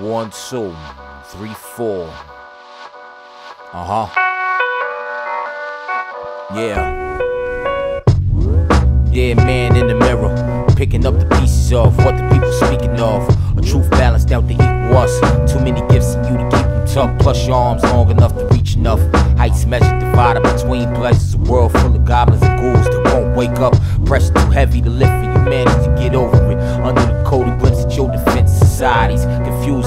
One, two, three, four. Uh huh. Yeah. Yeah, man in the mirror, picking up the pieces of what the people speaking of. A truth balanced out to equal us. Too many gifts in you to keep them tough. Plus your arms long enough to reach enough. Heights measured divided between pleasures. A world full of goblins and ghouls that won't wake up. Pressure too heavy to lift for humanity to get over it. Under the coat of glimpse at your defense societies.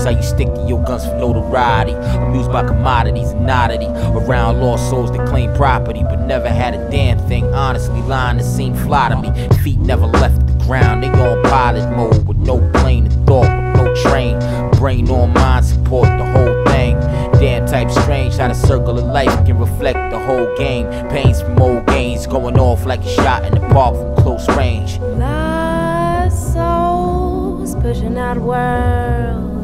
How you stick to your guns for notoriety. Amused by commodities and oddity. Around lost souls that claim property but never had a damn thing. Honestly, lying to seem fly to me. Feet never left the ground. They on pilot mode with no plane of thought, with no train. Brain on mind support the whole thing. Damn type strange how the circle of life can reflect the whole game. Pains from old gains going off like a shot in the park from close range. Lost souls pushing out worlds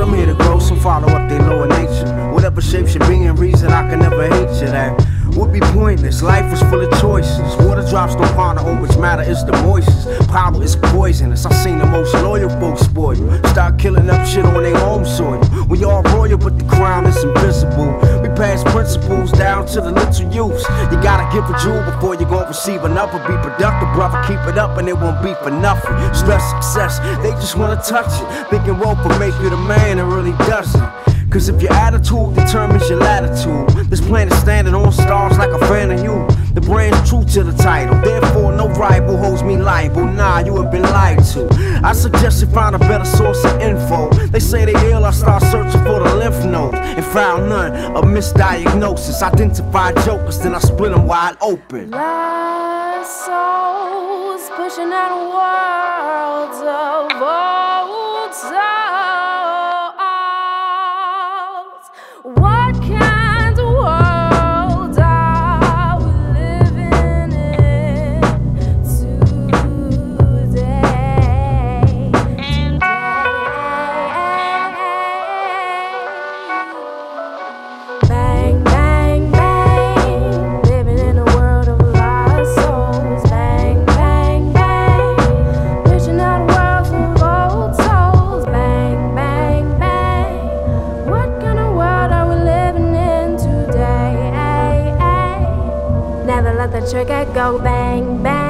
Some here to grow, some follow up their lower nature. Whatever shapes your being, reason I can never hate you. That would be pointless. Life is full of choices. Water drops don't ponder on which matter is the moistest. Power is poisonous. I've seen the most loyal principles down to the little youths. You gotta give a jewel before you gon' receive another. Be productive, brother. Keep it up, and it won't be for nothing. Stress success, they just wanna touch it. Thinking rope will make you the man, it really doesn't. Cause if your attitude determines your latitude, this planet standing on stars like a fan of you. The brand's true to the title, no rival holds me liable. Nah, you have been lied to. I suggest you find a better source of info. They say they ill, I start searching for the lymph nodes and found none. A misdiagnosis, identified jokers, then I split them wide open. Lost souls pushing out worlds tận trời các cầu bang bang.